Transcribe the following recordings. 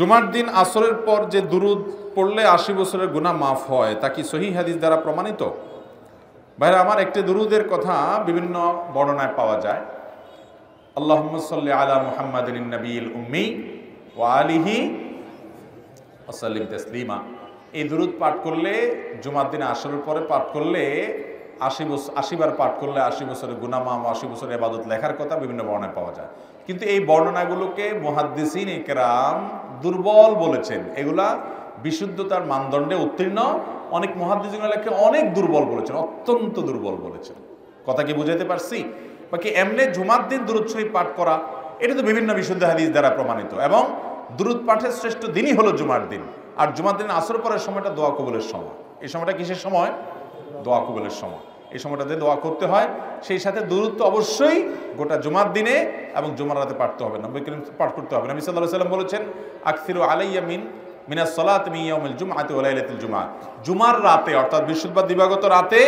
জুমার দিন আসরের পর যে দুরুদ পড়লে আশি বছরের গুনাহ মাফ হয়, তা কি সহি হাদিস দ্বারা প্রমাণিত? ভাইরা, আমার একটি দুরুদের কথা বিভিন্ন বর্ণনায় পাওয়া যায়। আল্লাহ সাল্লি আলা মুহাম্মদ নবীল উম্মি ও আলিহি ওসাল্লিম তসলিমা। এই দুরুদ পাঠ করলে, জুমার দিন আসরের পরে পাঠ করলে আশি বছর আশিবার পাঠ করলে আশি বছরের গুনামাম, আশি বছরের এবাদত লেখার কথা বিভিন্ন বর্ণায় পাওয়া যায়। কিন্তু এই বর্ণনাগুলোকে মহাদ্দিসিন একরাম দুর্বল বলেছেন। এগুলা বিশুদ্ধতার মানদণ্ডে উত্তীর্ণ। অনেক মহাদ্দিসিন লেখে অনেক দুর্বল বলেছেন, অত্যন্ত দুর্বল বলেছেন। কথা কি বুঝাইতে পারছি? বাকি এমনি জুমার দিন দুরুদ পাঠ করা, এটা তো বিভিন্ন বিশুদ্ধ হাদিস দ্বারা প্রমাণিত। এবং দুরুদ পাঠের শ্রেষ্ঠ দিনই হলো জুমার দিন। আর জুমার দিন আসর পরের সময়টা দোয়া কবুলের সময়। এই সময়টা কিসের সময়? দোয়া কবুলের সময়। এই সময়টাতে দোয়া করতে হয়। সেই সাথে দূরত্ব অবশ্যই গোটা জুমার দিনে এবং জুমার রাতে পাঠতে হবে। নবী করিম পাঠ করতে হবে। নবী সাল্লাহ সাল্লাম বলেছেন, আকসিরু আলাইয়া মিন মিনা সলাত মিয়াউমিল জুমআতি ওয়া লাইলাতুল জুমআ। জুমার রাতে, অর্থাৎ বৃহস্পতিবার দিবাগত রাতে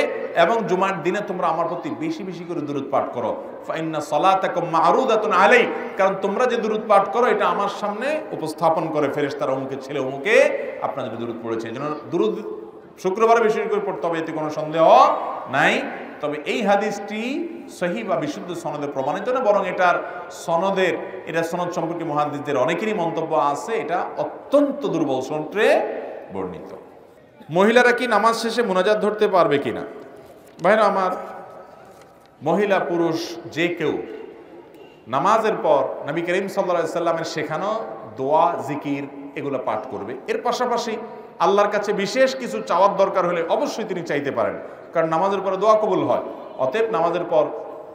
এবং জুমার দিনে তোমরা আমার প্রতি বেশি বেশি করে দুরুদ পাঠ করো। ফাইন্না সলাতাকুম মারুদাতুন আলাই কারণ তোমরা যে দুরুদ পাঠ করো, এটা আমার সামনে উপস্থাপন করে ফেরেশতারা অমুকে ছেলে অমুকে আপনার যদি দুরুদ পড়েছে। এই জন্য দুরুদ শুক্রবারে বেশি করে পড়তে হবে, এতে কোনো সন্দেহ নাই। তবে এই হাদিসটি সহি বা বিশুদ্ধ সনদে প্রমাণিত না, বরং এটার সনদের, এটা সনদ সম্পর্কে মহাদিসদের অনেকেরই মন্তব্য আছে, এটা অত্যন্ত দুর্বল সন্ত্রে বর্ণিত। মহিলারা কি নামাজ শেষে মোনাজাত ধরতে পারবে কিনা? ভাইরা আমার, মহিলা, পুরুষ, যে কেউ নামাজের পর নবী করিম সাল্লা সাল্লামের শেখানো দোয়া, জিকির, এগুলো পাঠ করবে। এর পাশাপাশি আল্লাহর কাছে বিশেষ কিছু চাওয়ার দরকার হলে অবশ্যই তিনি চাইতে পারেন। কারণ নামাজের পরে দোয়া কবুল হয়। অতএব নামাজের পর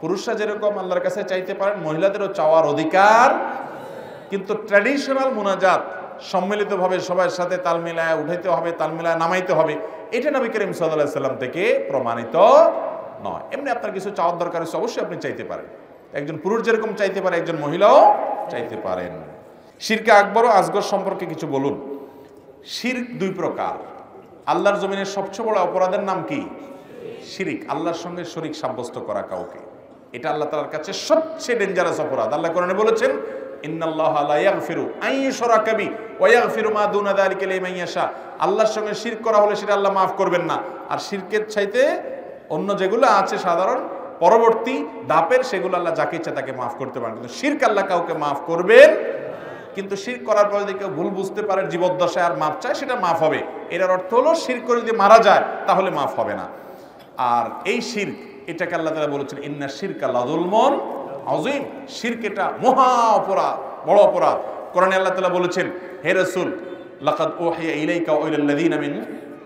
পুরুষরা যেরকম আল্লাহর কাছে চাইতে পারেন, মহিলাদেরও চাওয়ার অধিকার। কিন্তু ট্র্যাডিশনাল মোনাজাত, সম্মিলিতভাবে সবার সাথে তাল মিলায় উঠাইতে হবে, তাল মিলায় নামাইতে হবে, এটা নবী করিম সাল্লাহ সাল্লাম থেকে প্রমাণিত নয়। এমনি আপনার কিছু চাওয়ার দরকার হচ্ছে অবশ্যই আপনি চাইতে পারেন। একজন পুরুষ যেরকম চাইতে পারে, একজন মহিলাও চাইতে পারেন। শিরকে আকবর ও আজগর সম্পর্কে কিছু বলুন। শির্ক দুই প্রকার। আল্লাহর জমিনের সবচেয়ে বড় অপরাধের নাম কি? শিরিক, আল্লাহর সঙ্গে শরিক সাব্যস্ত করা কাউকে। এটা আল্লাহ তালার কাছে সবচেয়ে ডেঞ্জারাস অপরাধ। আল্লাহ কোরআনে বলেছেন আল্লাহর সঙ্গে শিরক করা হলে সেটা আল্লাহ মাফ করবেন না। আর শিরকের চাইতে অন্য যেগুলো আছে সাধারণ, পরবর্তী দাপের সেগুলো আল্লাহ যাকে ইচ্ছা তাকে মাফ করতে পারেন। কিন্তু শিরক আল্লাহ কাউকে মাফ করবেন কিন্তু শির করার পরে যদি কেউ ভুল বুঝতে পারে, জীবদ্দশায় আর মাফ চায়, সেটা মাফ হবে। এটার অর্থ হলো, শির করে যদি মারা যায়, তাহলে মাফ হবে না। আর এই শির, এটাকে আল্লাহ তালা বলেছেন, ইন্না শিরক আল্লাহুলমন আজিম শিরক এটা মহা অপরাধ, বড় অপরাধ। কোরআনে আল্লাহ তালা বলেছেন, হে রসুল, লাকাদ ওহিয়া ইলাইকা ওয়াইলাল্লাযীনা মিন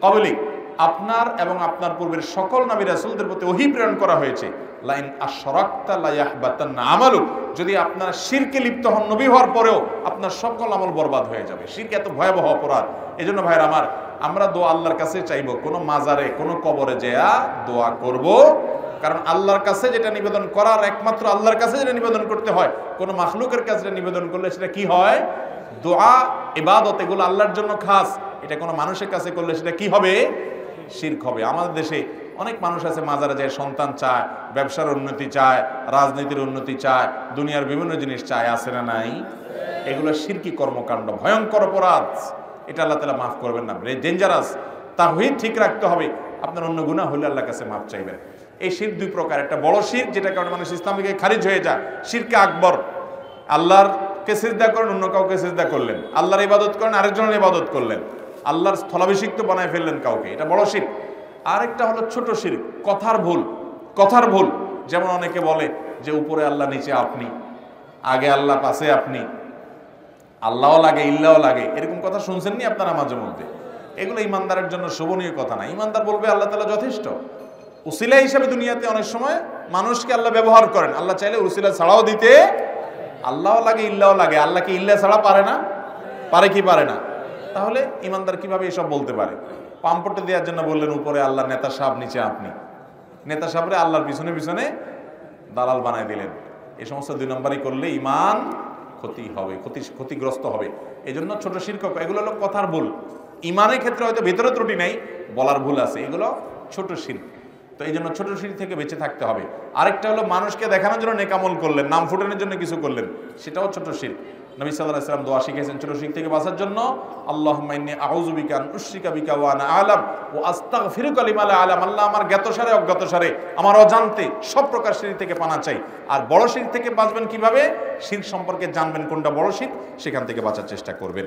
ক্বাবলিক। আপনার এবং আপনার পূর্বের সকল নবী রাসুলদের প্রতি ওহী প্রেরণ করা হয়েছে। লাইন আশরাকতা ইয়াহবাতান্না আমালুক যদি আপনার শিরকে লিপ্ত হন নবী হওয়ার পরেও আপনার সকল আমল বরবাদ হয়ে যাবে। শিরকে এত ভয়াবহ অপরাধ। এজন্য ভাইরা আমার, আমরা দোয়া আল্লাহর কাছে চাইব, কোনো মাজারে, কোনো কবরে যেয়া দোয়া করব। কারণ আল্লাহর কাছে যেটা নিবেদন করার একমাত্র আল্লাহর কাছে যেটা নিবেদন করতে হয়, কোনো মাখলুকের কাছে নিবেদন করলে সেটা কি হয়? দোয়া, ইবাদত, এগুলো আল্লাহর জন্য খাস। এটা কোনো মানুষের কাছে করলে সেটা কি হবে? শির্ক হবে। আমাদের দেশে অনেক মানুষ আছে, মাজারে যায়, সন্তান চায়, ব্যবসার উন্নতি চায়, রাজনীতির উন্নতি চায়, দুনিয়ার বিভিন্ন জিনিস চায়, আছে না নাই? এগুলো শিরকি কর্মকাণ্ড, ভয়ঙ্কর অপরাধ। এটা আল্লাহ তালা মাফ করবেন না। ডেঞ্জারাস তাহিদ ঠিক রাখতে হবে। আপনার অন্য গুণা হলে আল্লাহর কাছে মাফ চাইবেন। এই শির দুই প্রকার। একটা বড় শির যেটা কারণে মানুষ ইসলাম খারিজ হয়ে যায়। শিরকে আকবর। আল্লাহর কে সিজদা করেন, অন্য কাউকে সিজদা করলেন। আল্লাহর ইবাদত করেন, আরেকজনের ইবাদত করলেন। আল্লাহর স্থলাভিষিক্ত বানায় ফেললেন কাউকে, এটা বড় শির আরেকটা হলো ছোট শির কথার ভুল কথার ভুল। যেমন অনেকে বলে যে উপরে আল্লাহ, নিচে আপনি, আগে আল্লাহ, পাশে আপনি, আল্লাহও লাগে ইল্লাও লাগে। এরকম কথা শুনছেন নি আপনারা মাঝে মধ্যে? এগুলো ইমানদারের জন্য শোভনীয় কথা না। ইমানদার বলবে আল্লাহ তালা যথেষ্ট। উসিলা হিসাবে দুনিয়াতে অনেক সময় মানুষকে আল্লাহ ব্যবহার করেন। আল্লাহ চাইলে উসিলা ছাড়াও দিতে, আল্লাহও লাগে ইল্লাও লাগে। আল্লাহকে ইল্লা ছাড়া পারে না? পারে কি পারে না? তাহলে ইমানদার কীভাবে এসব বলতে পারে? পাম্পটে দেওয়ার জন্য বললেন, উপরে আল্লাহ নেতা সাহেব, নিচে আপনি। নেতা সাহেবরে আল্লাহর পিছনে পিছনে দালাল বানায় দিলেন। এই সমস্ত দুই নম্বরই করলে ইমান ক্ষতি হবে, ক্ষতি, ক্ষতিগ্রস্ত হবে। এই জন্য ছোট শিক্ষক এগুলো হলো কথার ভুল। ইমানের ক্ষেত্রে হয়তো ভেতরে ত্রুটি নেই, বলার ভুল আছে, এগুলো ছোট শিল্প তো এই জন্য ছোট শিল্প থেকে বেঁচে থাকতে হবে। আরেকটা হলো, মানুষকে দেখানোর জন্য নেকামল করলেন, নাম ফুটানোর জন্য কিছু করলেন, সেটাও ছোট শিল্প নবী সাল্লাহ সাল্লাম দোয়া শিখেছেন ছোট শিখ থেকে বাঁচার জন্য আল্লাহ মাইনে আউজুবিকান ওয়ান ওয়ানা আলাম ও আস্তাক ফিরুক আলিমালা আলাম। আল্লাহ আমার জ্ঞাতসারে অজ্ঞাতসারে আমার অজান্তে সব প্রকার সিঁড়ি থেকে পানা চাই। আর বড় সিঁড়ি থেকে বাঁচবেন কীভাবে? শির সম্পর্কে জানবেন কোনটা বড় শীত সেখান থেকে বাঁচার চেষ্টা করবেন।